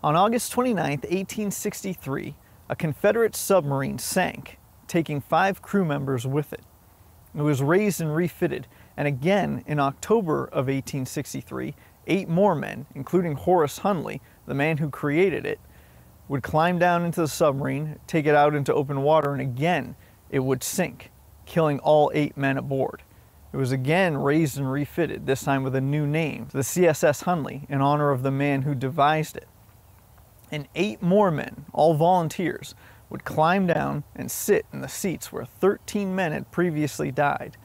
On August 29, 1863, a Confederate submarine sank, taking five crew members with it. It was raised and refitted, and again in October of 1863, eight more men, including Horace Hunley, the man who created it, would climb down into the submarine, take it out into open water, and again it would sink, killing all eight men aboard. It was again raised and refitted, this time with a new name, the CSS Hunley, in honor of the man who devised it. And eight more men, all volunteers, would climb down and sit in the seats where 13 men had previously died.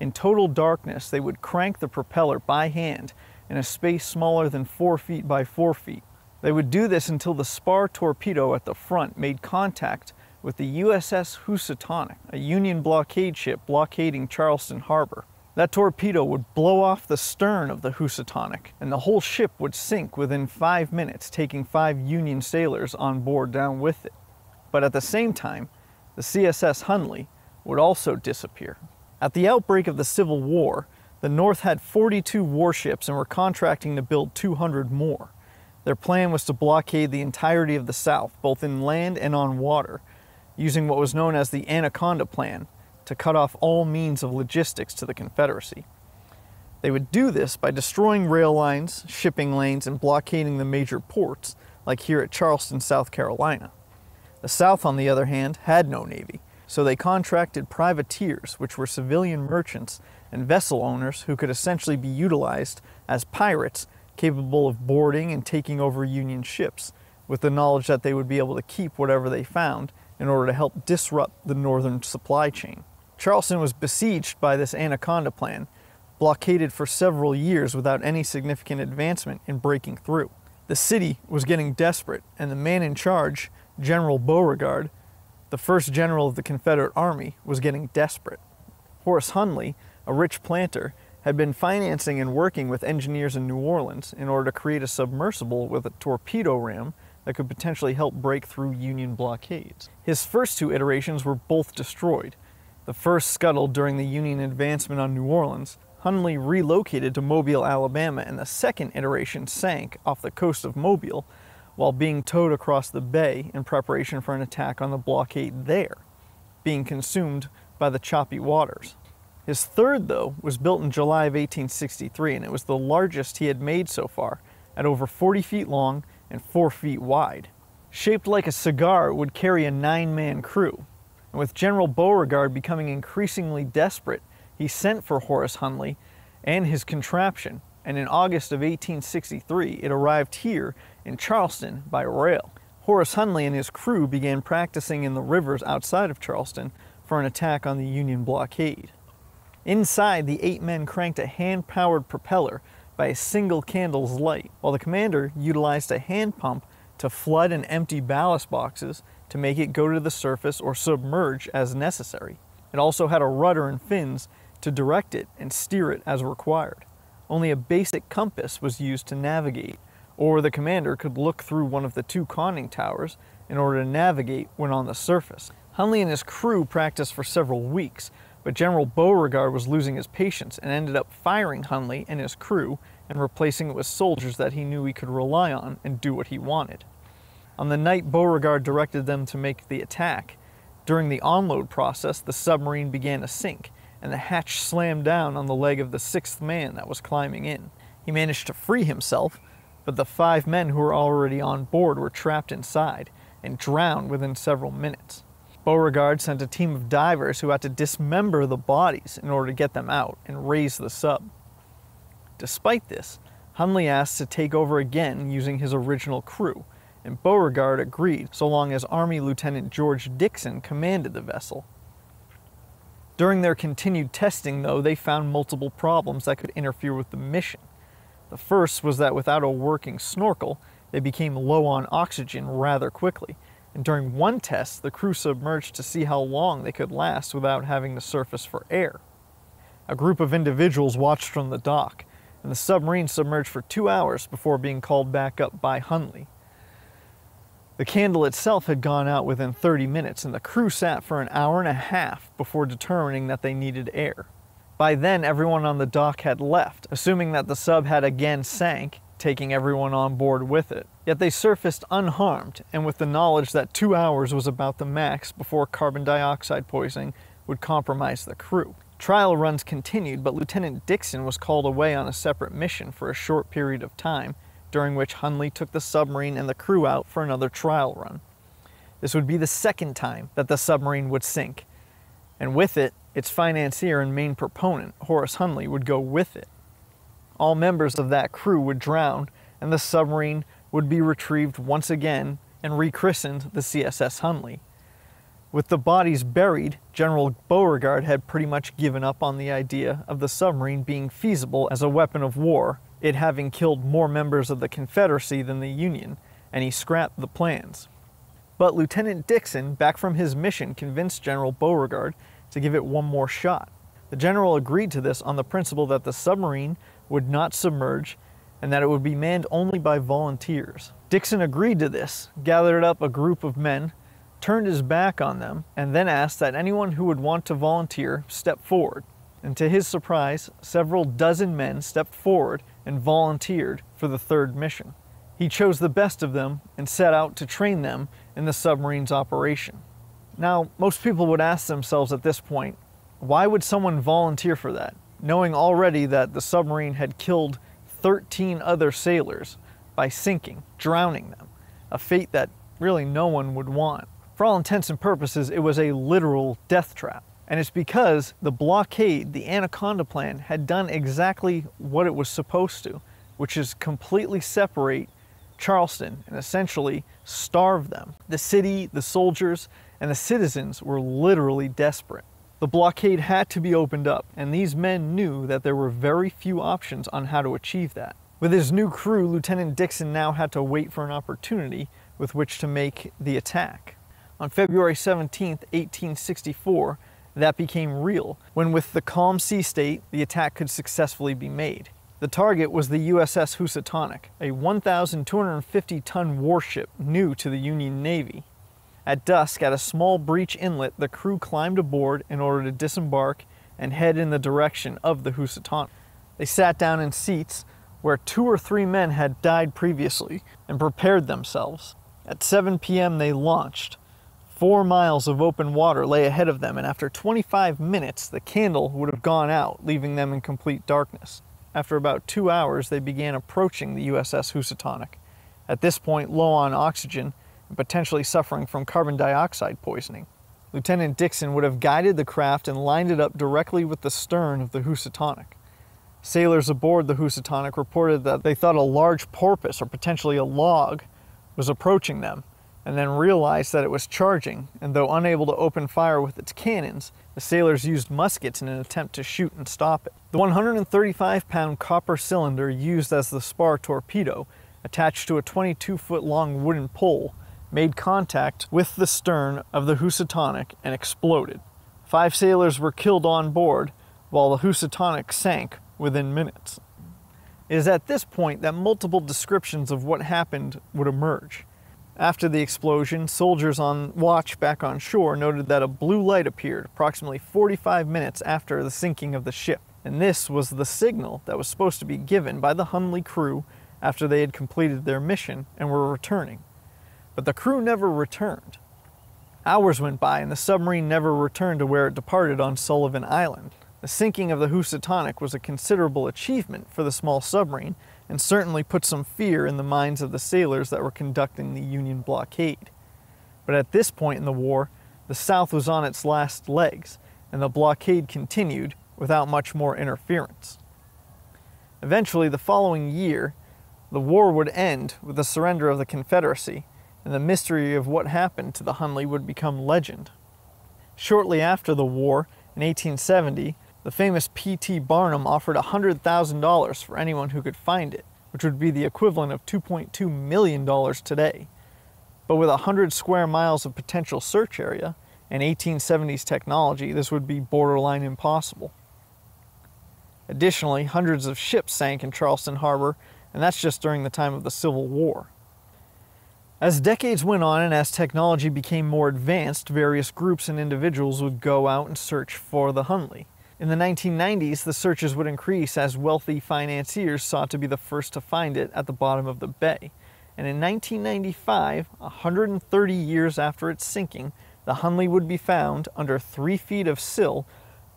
In total darkness, they would crank the propeller by hand in a space smaller than 4 feet by 4 feet. They would do this until the spar torpedo at the front made contact with the USS Housatonic, a Union blockade ship blockading Charleston Harbor. That torpedo would blow off the stern of the Housatonic, and the whole ship would sink within five minutes, taking five Union sailors on board down with it. But at the same time, the CSS Hunley would also disappear. At the outbreak of the Civil War, the North had 42 warships and were contracting to build 200 more. Their plan was to blockade the entirety of the South, both in land and on water, using what was known as the Anaconda Plan to cut off all means of logistics to the Confederacy. They would do this by destroying rail lines, shipping lanes, and blockading the major ports, like here at Charleston, South Carolina. The South, on the other hand, had no navy, so they contracted privateers, which were civilian merchants and vessel owners who could essentially be utilized as pirates capable of boarding and taking over Union ships, with the knowledge that they would be able to keep whatever they found in order to help disrupt the northern supply chain. Charleston was besieged by this Anaconda plan, blockaded for several years without any significant advancement in breaking through. The city was getting desperate, and the man in charge, General Beauregard, the first general of the Confederate Army, was getting desperate. Horace Hunley, a rich planter, had been financing and working with engineers in New Orleans in order to create a submersible with a torpedo ram that could potentially help break through Union blockades. His first two iterations were both destroyed. The first scuttled during the Union advancement on New Orleans. Hunley relocated to Mobile, Alabama, and the second iteration sank off the coast of Mobile while being towed across the bay in preparation for an attack on the blockade there, being consumed by the choppy waters. His third, though, was built in July of 1863, and it was the largest he had made so far, at over 40 feet long and 4 feet wide. Shaped like a cigar, it would carry a nine man crew. And with General Beauregard becoming increasingly desperate, he sent for Horace Hunley and his contraption, and in August of 1863 it arrived here in Charleston by rail. Horace Hunley and his crew began practicing in the rivers outside of Charleston for an attack on the Union blockade. Inside, the eight men cranked a hand powered propeller by a single candle's light, while the commander utilized a hand pump to flood and empty ballast boxes to make it go to the surface or submerge as necessary. It also had a rudder and fins to direct it and steer it as required. Only a basic compass was used to navigate, or the commander could look through one of the two conning towers in order to navigate when on the surface. Hunley and his crew practiced for several weeks, but General Beauregard was losing his patience and ended up firing Hunley and his crew and replacing it with soldiers that he knew he could rely on and do what he wanted. On the night Beauregard directed them to make the attack, during the onload process, the submarine began to sink, and the hatch slammed down on the leg of the sixth man that was climbing in. He managed to free himself, but the five men who were already on board were trapped inside and drowned within several minutes. Beauregard sent a team of divers who had to dismember the bodies in order to get them out and raise the sub. Despite this, Hunley asked to take over again using his original crew, and Beauregard agreed so long as Army Lieutenant George Dixon commanded the vessel. During their continued testing, though, they found multiple problems that could interfere with the mission. The first was that without a working snorkel, they became low on oxygen rather quickly, and during one test, the crew submerged to see how long they could last without having to surface for air. A group of individuals watched from the dock, and the submarine submerged for two hours before being called back up by Hunley. The candle itself had gone out within 30 minutes, and the crew sat for an hour and a half before determining that they needed air. By then, everyone on the dock had left, assuming that the sub had again sank, taking everyone on board with it. Yet they surfaced unharmed, and with the knowledge that two hours was about the max before carbon dioxide poisoning would compromise the crew. Trial runs continued, but Lieutenant Dixon was called away on a separate mission for a short period of time, during which Hunley took the submarine and the crew out for another trial run. This would be the second time that the submarine would sink, and with it, its financier and main proponent, Horace Hunley, would go with it. All members of that crew would drown, and the submarine would be retrieved once again and rechristened the CSS Hunley. With the bodies buried, General Beauregard had pretty much given up on the idea of the submarine being feasible as a weapon of war, it having killed more members of the Confederacy than the Union, and he scrapped the plans. But Lieutenant Dixon, back from his mission, convinced General Beauregard to give it one more shot. The general agreed to this on the principle that the submarine would not submerge and that it would be manned only by volunteers. Dixon agreed to this, gathered up a group of men, turned his back on them, and then asked that anyone who would want to volunteer step forward. And to his surprise, several dozen men stepped forward and volunteered for the third mission. He chose the best of them and set out to train them in the submarine's operation. Now, most people would ask themselves at this point, why would someone volunteer for that, knowing already that the submarine had killed 13 other sailors by sinking, drowning them, a fate that really no one would want. For all intents and purposes, it was a literal death trap. And it's because the blockade, the Anaconda Plan, had done exactly what it was supposed to, which is completely separate Charleston and essentially starve them. The city, the soldiers, and the citizens were literally desperate. The blockade had to be opened up, and these men knew that there were very few options on how to achieve that. With his new crew, Lieutenant Dixon now had to wait for an opportunity with which to make the attack. On February 17, 1864, that became real, when with the calm sea state, the attack could successfully be made. The target was the USS Housatonic, a 1,250 ton warship new to the Union Navy. At dusk, at a small breach inlet, the crew climbed aboard in order to disembark and head in the direction of the Housatonic. They sat down in seats where two or three men had died previously and prepared themselves. At 7 p.m., they launched. Four miles of open water lay ahead of them, and after 25 minutes, the candle would have gone out, leaving them in complete darkness. After about two hours, they began approaching the USS Housatonic. At this point, low on oxygen, and potentially suffering from carbon dioxide poisoning. Lieutenant Dixon would have guided the craft and lined it up directly with the stern of the Housatonic. Sailors aboard the Housatonic reported that they thought a large porpoise or potentially a log was approaching them and then realized that it was charging, and though unable to open fire with its cannons, the sailors used muskets in an attempt to shoot and stop it. The 135 pound copper cylinder used as the spar torpedo, attached to a 22 foot long wooden pole, made contact with the stern of the Housatonic and exploded. Five sailors were killed on board, while the Housatonic sank within minutes. It is at this point that multiple descriptions of what happened would emerge. After the explosion, soldiers on watch back on shore noted that a blue light appeared approximately 45 minutes after the sinking of the ship, and this was the signal that was supposed to be given by the Hunley crew after they had completed their mission and were returning but the crew never returned. Hours went by and the submarine never returned to where it departed on Sullivan Island. The sinking of the Housatonic was a considerable achievement for the small submarine and certainly put some fear in the minds of the sailors that were conducting the Union blockade. But at this point in the war, the South was on its last legs, and the blockade continued without much more interference. Eventually, the following year, the war would end with the surrender of the Confederacy, and the mystery of what happened to the Hunley would become legend. Shortly after the war, in 1870, the famous P.T. Barnum offered $100,000 for anyone who could find it, which would be the equivalent of $2.2 million today. But with 100 square miles of potential search area and 1870s technology, this would be borderline impossible. Additionally, hundreds of ships sank in Charleston Harbor, and that's just during the time of the Civil War. As decades went on and as technology became more advanced, various groups and individuals would go out and search for the Hunley. In the 1990s, the searches would increase as wealthy financiers sought to be the first to find it at the bottom of the bay. And in 1995, 130 years after its sinking, the Hunley would be found under three feet of sill,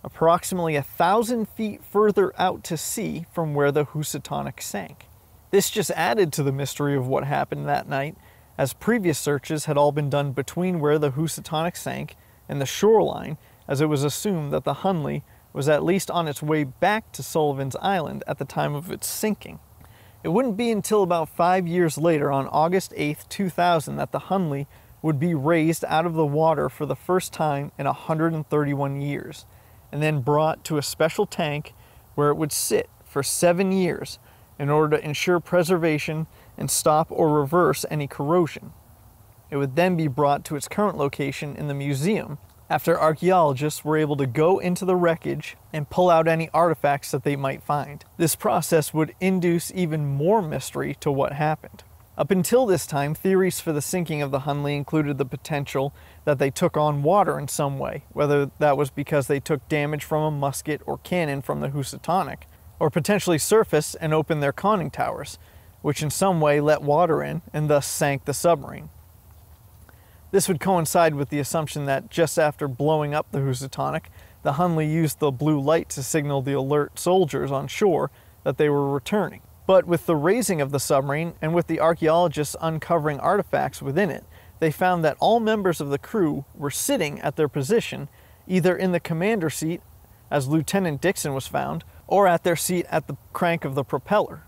approximately a thousand feet further out to sea from where the Housatonic sank. This just added to the mystery of what happened that night, as previous searches had all been done between where the Housatonic sank and the shoreline, as it was assumed that the Hunley was at least on its way back to Sullivan's Island at the time of its sinking. It wouldn't be until about five years later, on August 8, 2000, that the Hunley would be raised out of the water for the first time in 131 years, and then brought to a special tank where it would sit for seven years in order to ensure preservation and stop or reverse any corrosion. It would then be brought to its current location in the museum after archaeologists were able to go into the wreckage and pull out any artifacts that they might find. This process would induce even more mystery to what happened. Up until this time, theories for the sinking of the Hunley included the potential that they took on water in some way, whether that was because they took damage from a musket or cannon from the Housatonic, or potentially surfaced and opened their conning towers, which in some way let water in and thus sank the submarine. This would coincide with the assumption that just after blowing up the Housatonic, the Hunley used the blue light to signal the alert soldiers on shore that they were returning. But with the raising of the submarine and with the archaeologists uncovering artifacts within it, they found that all members of the crew were sitting at their position, either in the commander seat, as Lieutenant Dixon was found, or at their seat at the crank of the propeller.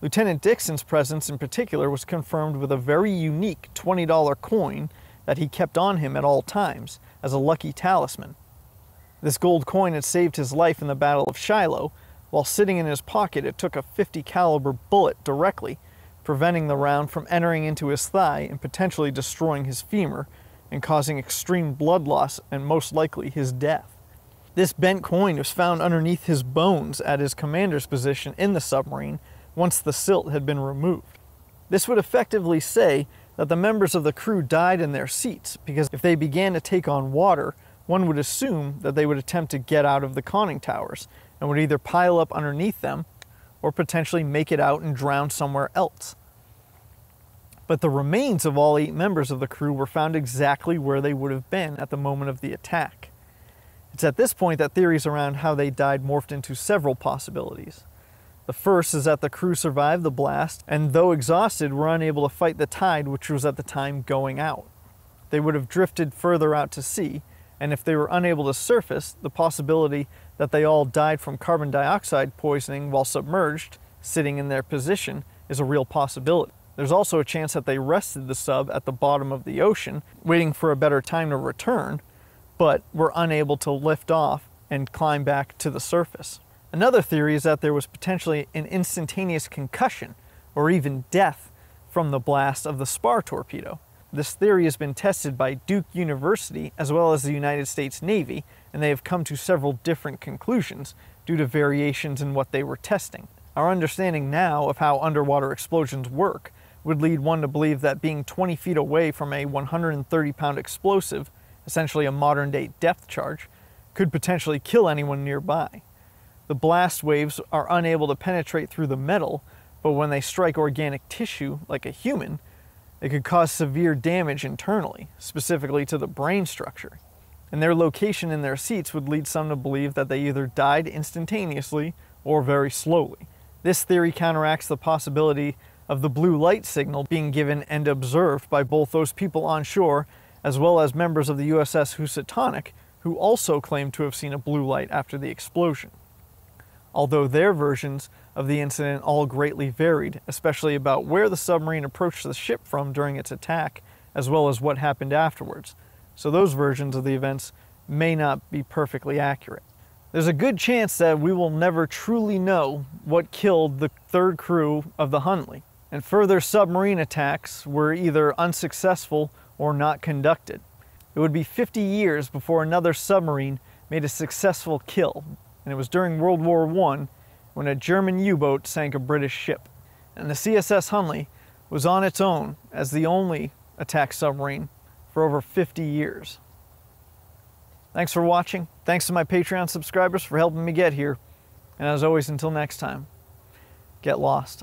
Lieutenant Dixon's presence in particular was confirmed with a very unique $20 coin that he kept on him at all times as a lucky talisman. This gold coin had saved his life in the Battle of Shiloh. While sitting in his pocket, it took a 50 caliber bullet directly, preventing the round from entering into his thigh and potentially destroying his femur and causing extreme blood loss and most likely his death. This bent coin was found underneath his bones at his commander's position in the submarine once the silt had been removed. This would effectively say that the members of the crew died in their seats because if they began to take on water, one would assume that they would attempt to get out of the conning towers and would either pile up underneath them or potentially make it out and drown somewhere else. But the remains of all eight members of the crew were found exactly where they would have been at the moment of the attack. It's at this point that theories around how they died morphed into several possibilities. The first is that the crew survived the blast and, though exhausted, were unable to fight the tide, which was at the time going out. They would have drifted further out to sea, and if they were unable to surface, the possibility that they all died from carbon dioxide poisoning while submerged, sitting in their position, is a real possibility. There's also a chance that they rested the sub at the bottom of the ocean, waiting for a better time to return, but were unable to lift off and climb back to the surface. Another theory is that there was potentially an instantaneous concussion or even death from the blast of the spar torpedo. This theory has been tested by Duke University as well as the United States Navy, and they have come to several different conclusions due to variations in what they were testing. Our understanding now of how underwater explosions work would lead one to believe that being 20 feet away from a 130 pound explosive, essentially a modern day depth charge, could potentially kill anyone nearby. The blast waves are unable to penetrate through the metal, but when they strike organic tissue, like a human, they could cause severe damage internally, specifically to the brain structure. And their location in their seats would lead some to believe that they either died instantaneously or very slowly. This theory counteracts the possibility of the blue light signal being given and observed by both those people on shore as well as members of the USS Housatonic, who also claimed to have seen a blue light after the explosion although their versions of the incident all greatly varied, especially about where the submarine approached the ship from during its attack, as well as what happened afterwards. So those versions of the events may not be perfectly accurate. There's a good chance that we will never truly know what killed the third crew of the Hunley, and further submarine attacks were either unsuccessful or not conducted. It would be 50 years before another submarine made a successful kill, and it was during World War I when a German U-boat sank a British ship. And the CSS Hunley was on its own as the only attack submarine for over 50 years. Thanks for watching. Thanks to my Patreon subscribers for helping me get here. And as always, until next time, get lost.